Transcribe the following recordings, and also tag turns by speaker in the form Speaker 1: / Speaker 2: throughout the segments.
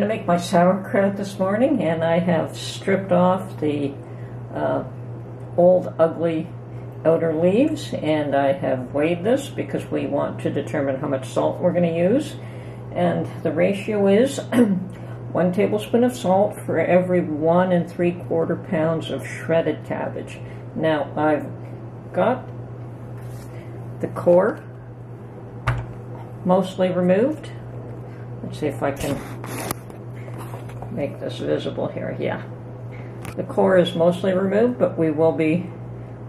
Speaker 1: going to make my sauerkraut this morning, and I have stripped off the uh, old ugly outer leaves, and I have weighed this because we want to determine how much salt we're going to use. And the ratio is one tablespoon of salt for every one and three quarter pounds of shredded cabbage. Now I've got the core mostly removed. Let's see if I can make this visible here. Yeah. The core is mostly removed, but we will be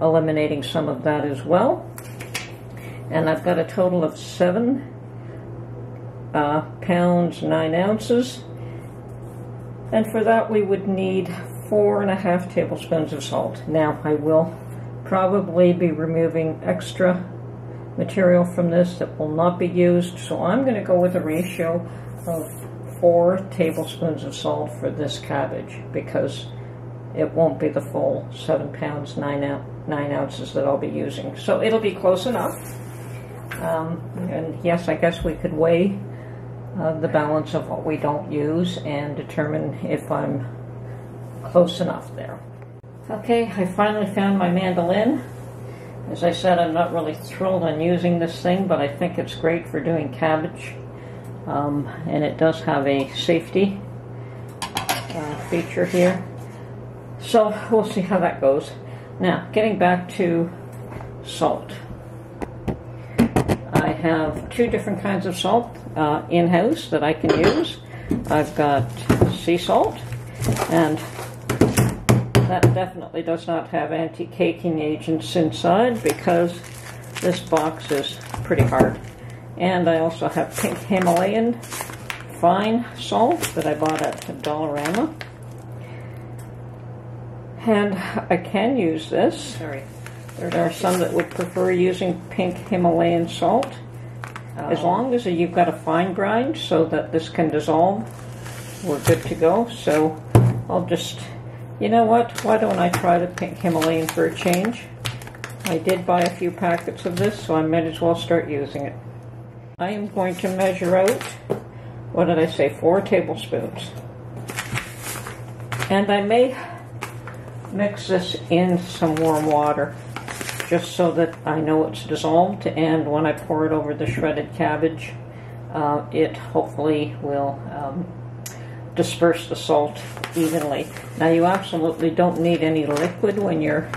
Speaker 1: eliminating some of that as well. And I've got a total of seven uh, pounds, nine ounces. And for that we would need four and a half tablespoons of salt. Now I will probably be removing extra material from this that will not be used. So I'm going to go with a ratio of four tablespoons of salt for this cabbage because it won't be the full seven pounds, nine, nine ounces that I'll be using. So it'll be close enough. Um, and yes, I guess we could weigh uh, the balance of what we don't use and determine if I'm close enough there. Okay, I finally found my mandolin. As I said, I'm not really thrilled on using this thing, but I think it's great for doing cabbage. Um, and it does have a safety uh, feature here. So we'll see how that goes. Now, getting back to salt. I have two different kinds of salt uh, in-house that I can use. I've got sea salt, and that definitely does not have anti-caking agents inside because this box is pretty hard. And I also have pink Himalayan fine salt that I bought at Dollarama. And I can use this. Sorry. There are some that would prefer using pink Himalayan salt. As oh. long as you've got a fine grind so that this can dissolve, we're good to go. So I'll just you know what? Why don't I try the pink Himalayan for a change? I did buy a few packets of this, so I might as well start using it. I am going to measure out, what did I say, four tablespoons. And I may mix this in some warm water just so that I know it's dissolved and when I pour it over the shredded cabbage uh, it hopefully will um, disperse the salt evenly. Now you absolutely don't need any liquid when you're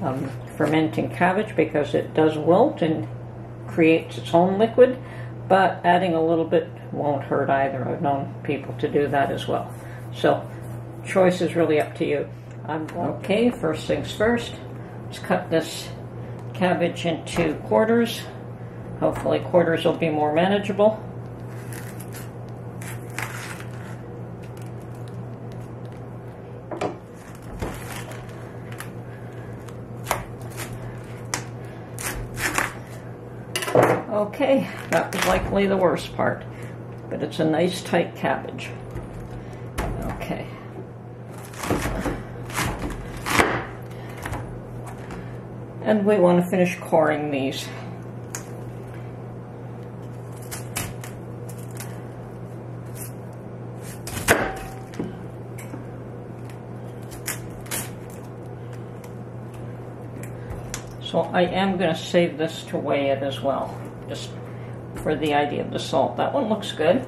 Speaker 1: um, fermenting cabbage because it does wilt and creates its own liquid, but adding a little bit won't hurt either. I've known people to do that as well. So choice is really up to you. I'm okay, first things first, let's cut this cabbage into quarters. Hopefully quarters will be more manageable. Okay, that was likely the worst part, but it's a nice tight cabbage. Okay. And we want to finish coring these. So I am going to save this to weigh it as well just for the idea of the salt. That one looks good.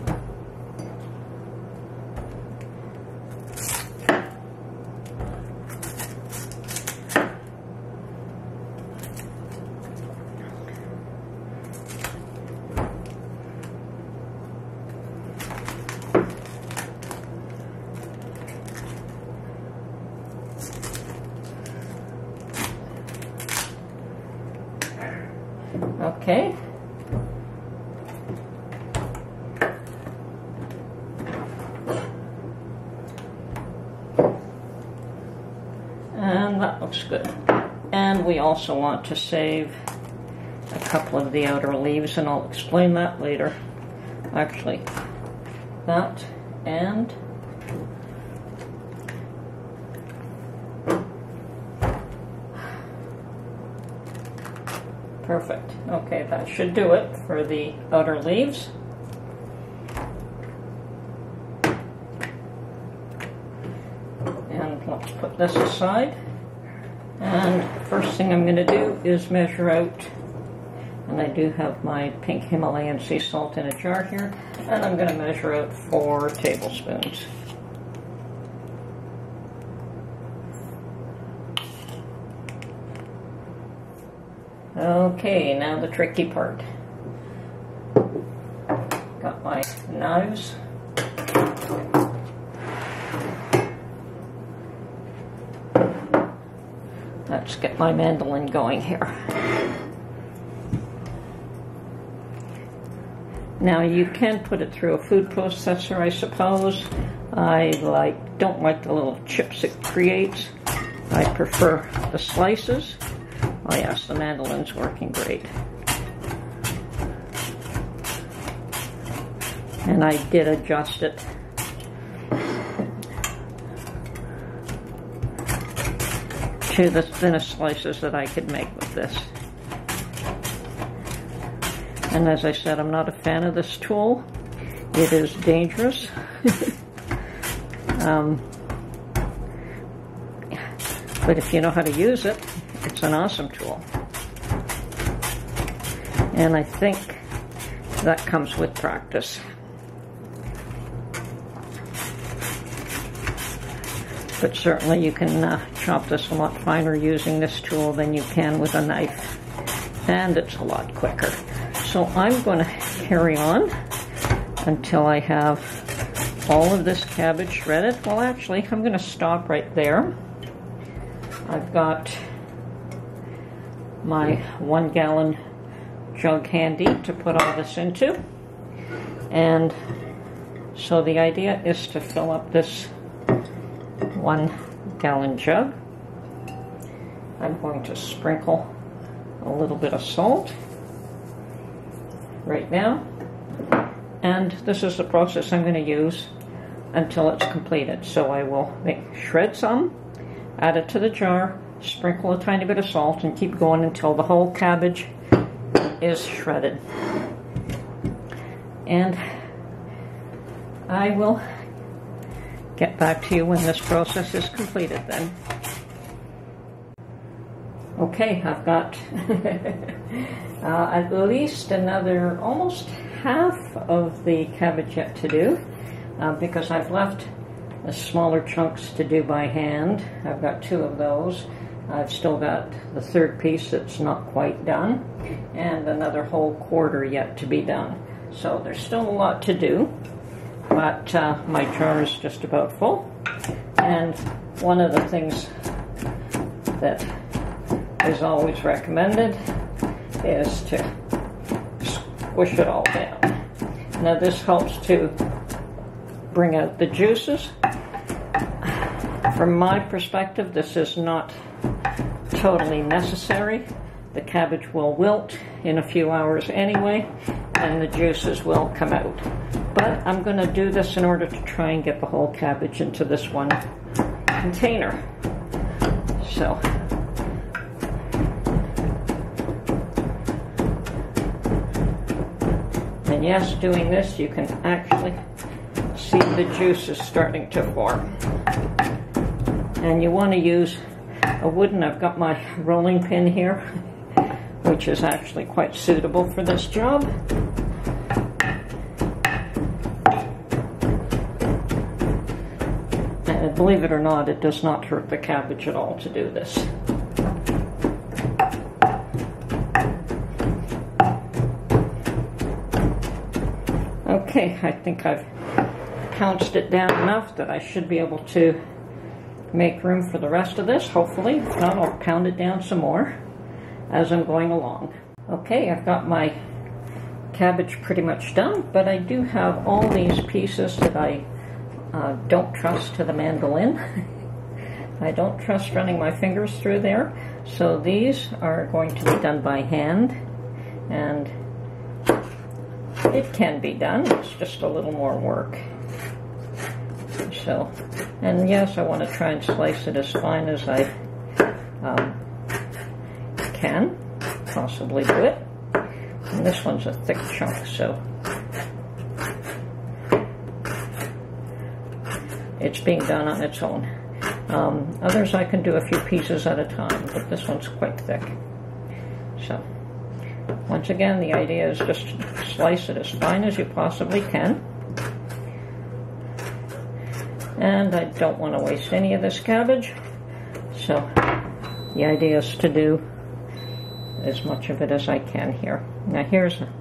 Speaker 1: also want to save a couple of the outer leaves and I'll explain that later. Actually, that and Perfect. Okay, that should do it for the outer leaves. And let's put this aside. And first thing I'm going to do is measure out, and I do have my pink Himalayan sea salt in a jar here, and I'm going to measure out four tablespoons. Okay, now the tricky part. Got my knives. Let's get my mandolin going here. Now you can put it through a food processor, I suppose. I like don't like the little chips it creates. I prefer the slices. Oh yes, the mandolin's working great. And I did adjust it. To the thinnest slices that I could make with this. And as I said, I'm not a fan of this tool. It is dangerous. um, but if you know how to use it, it's an awesome tool. And I think that comes with practice. But certainly you can uh, chop this a lot finer using this tool than you can with a knife. And it's a lot quicker. So I'm going to carry on until I have all of this cabbage shredded. Well, actually, I'm going to stop right there. I've got my one gallon jug handy to put all this into. And so the idea is to fill up this one gallon jug. I'm going to sprinkle a little bit of salt right now. And this is the process I'm going to use until it's completed. So I will make, shred some, add it to the jar, Sprinkle a tiny bit of salt and keep going until the whole cabbage is shredded. And I will get back to you when this process is completed then. Okay, I've got uh, at least another almost half of the cabbage yet to do uh, because I've left the smaller chunks to do by hand. I've got two of those. I've still got the third piece that's not quite done and another whole quarter yet to be done. So there's still a lot to do, but uh, my jar is just about full. And one of the things that is always recommended is to squish it all down. Now this helps to bring out the juices. From my perspective, this is not totally necessary. The cabbage will wilt in a few hours anyway, and the juices will come out. But I'm going to do this in order to try and get the whole cabbage into this one container. So, and yes, doing this, you can actually see the juice is starting to form. And you want to use a wooden, I've got my rolling pin here, which is actually quite suitable for this job. Believe it or not, it does not hurt the cabbage at all to do this. Okay, I think I've pounced it down enough that I should be able to make room for the rest of this, hopefully. If not, I'll pound it down some more as I'm going along. Okay, I've got my cabbage pretty much done, but I do have all these pieces that I uh, don't trust to the mandolin. I don't trust running my fingers through there. So these are going to be done by hand, and it can be done. It's just a little more work. So, and yes, I want to try and slice it as fine as I um, can possibly do it. And this one's a thick chunk, so it's being done on its own. Um, others I can do a few pieces at a time, but this one's quite thick. So, once again, the idea is just slice it as fine as you possibly can. And I don't want to waste any of this cabbage, so the idea is to do as much of it as I can here. Now here's a,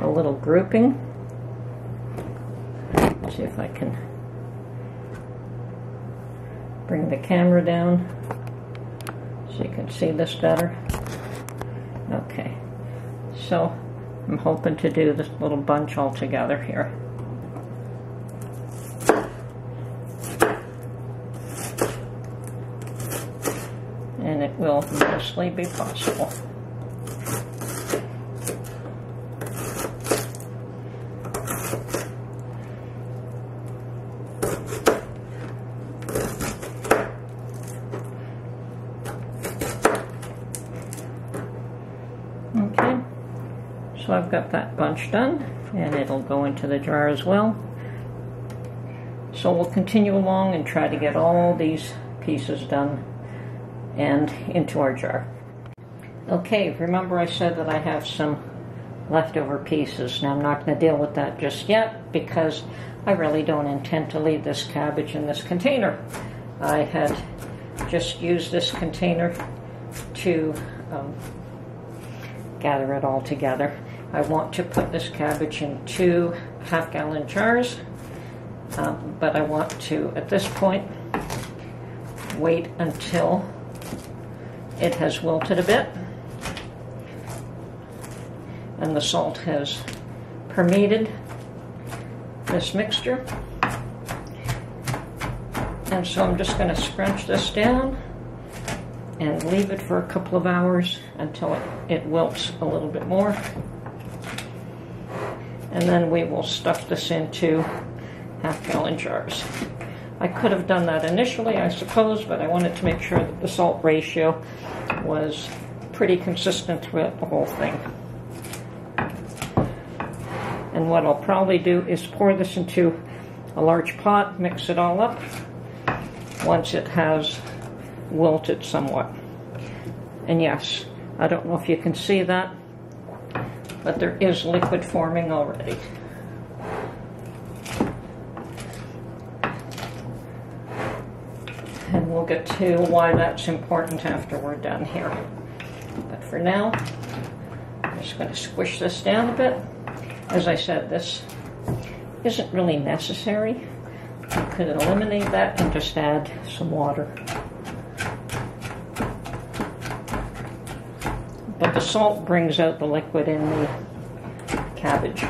Speaker 1: a little grouping. Let's see if I can bring the camera down so you can see this better. Okay, so I'm hoping to do this little bunch all together here. And it will mostly be possible. So I've got that bunch done and it'll go into the jar as well. So we'll continue along and try to get all these pieces done and into our jar. Okay, remember I said that I have some leftover pieces. Now I'm not going to deal with that just yet because I really don't intend to leave this cabbage in this container. I had just used this container to um, gather it all together. I want to put this cabbage in two half gallon jars, um, but I want to, at this point, wait until it has wilted a bit and the salt has permeated this mixture. And so I'm just going to scrunch this down and leave it for a couple of hours until it, it wilts a little bit more and then we will stuff this into half gallon jars. I could have done that initially, I suppose, but I wanted to make sure that the salt ratio was pretty consistent throughout the whole thing. And what I'll probably do is pour this into a large pot, mix it all up once it has wilted somewhat. And yes, I don't know if you can see that, but there is liquid forming already. And we'll get to why that's important after we're done here. But for now, I'm just going to squish this down a bit. As I said, this isn't really necessary. You could eliminate that and just add some water. But the salt brings out the liquid in the cabbage.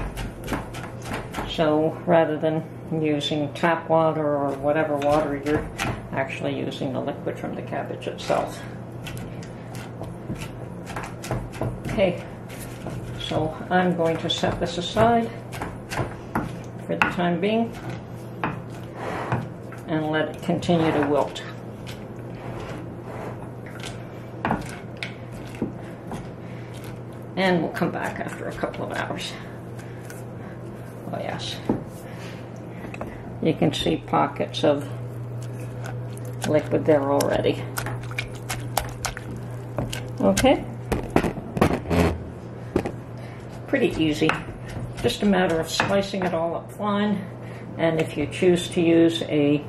Speaker 1: So rather than using tap water or whatever water, you're actually using the liquid from the cabbage itself. Okay, so I'm going to set this aside for the time being and let it continue to wilt. And we'll come back after a couple of hours. Oh yes. You can see pockets of liquid there already. Okay. Pretty easy. Just a matter of slicing it all up fine. And if you choose to use a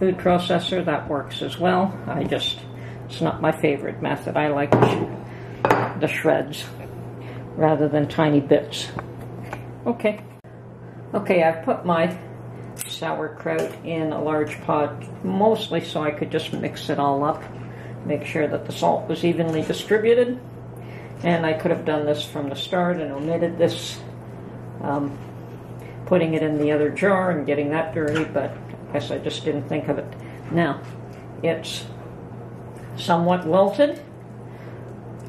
Speaker 1: food processor, that works as well. I just, it's not my favorite method. I like the shreds rather than tiny bits. Okay. Okay, I've put my sauerkraut in a large pot, mostly so I could just mix it all up, make sure that the salt was evenly distributed. And I could have done this from the start and omitted this, um, putting it in the other jar and getting that dirty, but I guess I just didn't think of it. Now, it's somewhat wilted,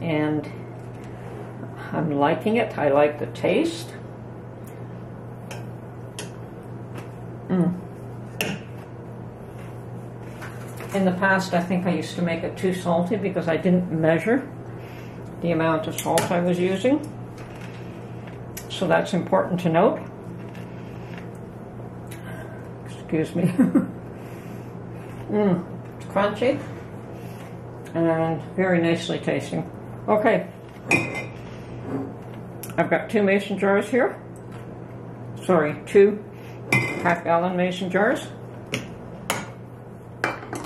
Speaker 1: and I'm liking it. I like the taste. Mm. In the past, I think I used to make it too salty because I didn't measure the amount of salt I was using. So that's important to note. Excuse me. Mmm, crunchy and very nicely tasting. Okay, I've got two mason jars here. Sorry, two half gallon mason jars.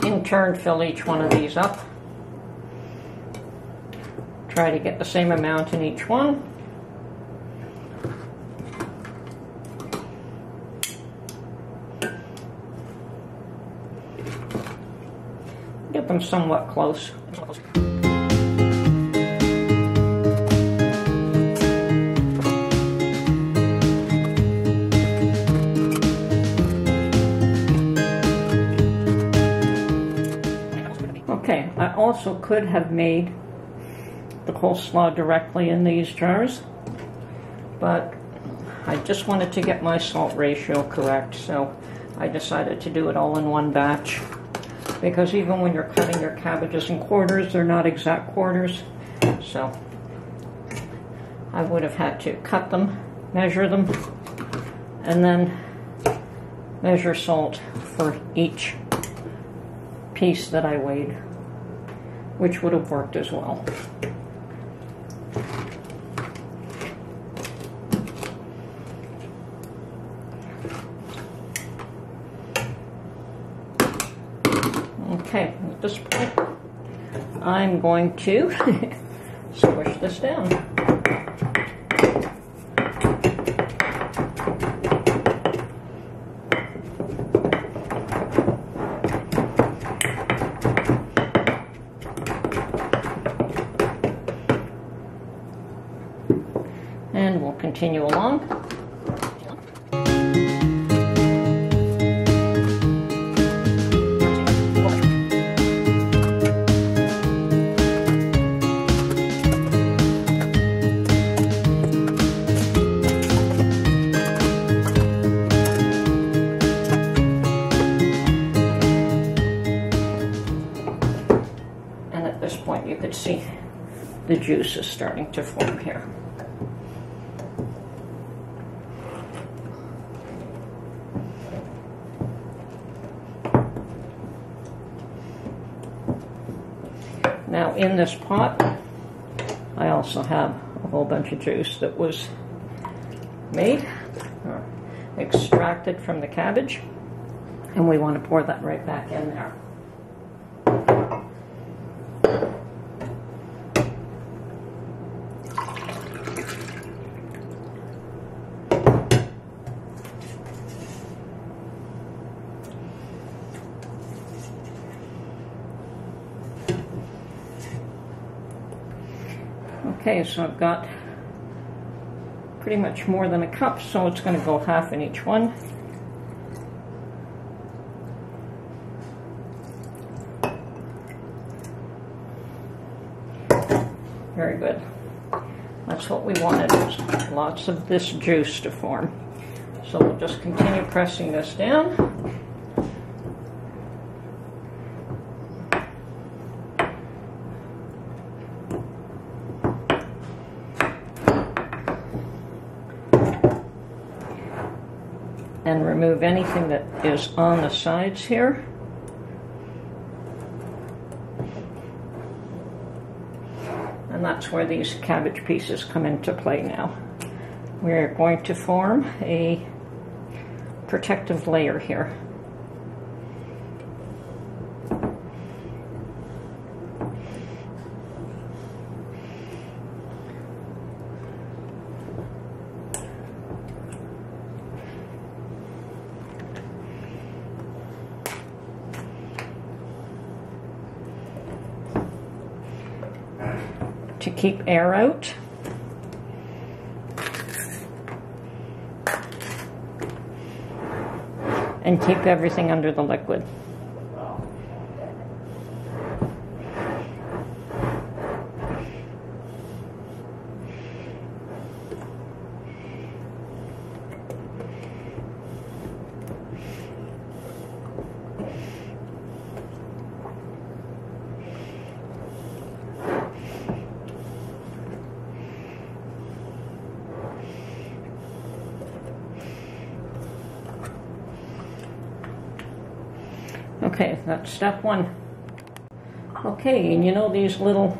Speaker 1: In turn, fill each one of these up. Try to get the same amount in each one. Get them somewhat close. Also could have made the coleslaw directly in these jars, but I just wanted to get my salt ratio correct, so I decided to do it all in one batch. Because even when you're cutting your cabbages in quarters, they're not exact quarters, so I would have had to cut them, measure them, and then measure salt for each piece that I weighed, which would have worked as well. Okay, at this point, I'm going to squish this down. And we'll continue along. And at this point, you could see the juice is starting to form here. In this pot, I also have a whole bunch of juice that was made, or extracted from the cabbage, and we want to pour that right back in there. Okay, so I've got pretty much more than a cup, so it's going to go half in each one. Very good. That's what we wanted, lots of this juice to form. So we'll just continue pressing this down. And remove anything that is on the sides here. And that's where these cabbage pieces come into play now. We're going to form a protective layer here. to keep air out. And keep everything under the liquid. Step one. Okay, and you know these little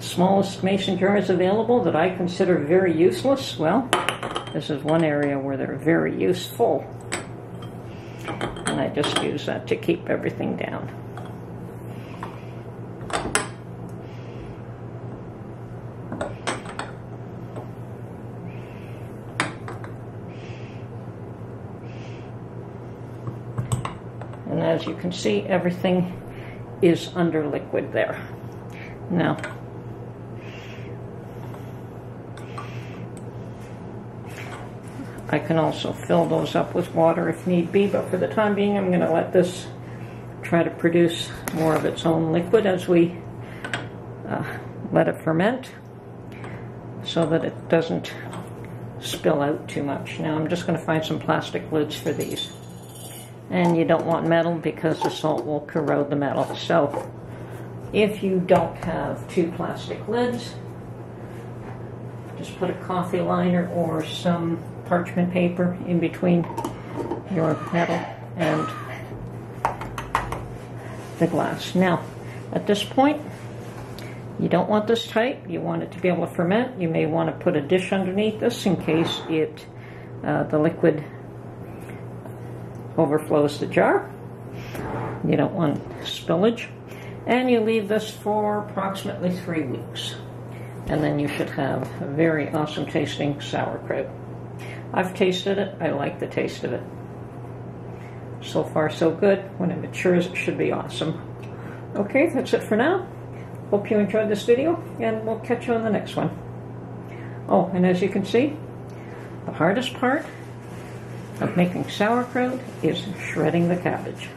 Speaker 1: smallest mason jars available that I consider very useless? Well, this is one area where they're very useful. And I just use that to keep everything down. And you can see, everything is under liquid there. Now, I can also fill those up with water if need be, but for the time being, I'm going to let this try to produce more of its own liquid as we uh, let it ferment so that it doesn't spill out too much. Now I'm just going to find some plastic lids for these. And you don't want metal because the salt will corrode the metal. So if you don't have two plastic lids, just put a coffee liner or some parchment paper in between your metal and the glass. Now, at this point, you don't want this tight. You want it to be able to ferment. You may want to put a dish underneath this in case it uh, the liquid overflows the jar. You don't want spillage. And you leave this for approximately three weeks. And then you should have a very awesome tasting sauerkraut. I've tasted it. I like the taste of it. So far, so good. When it matures, it should be awesome. Okay, that's it for now. Hope you enjoyed this video, and we'll catch you on the next one. Oh, and as you can see, the hardest part of making sauerkraut is shredding the cabbage.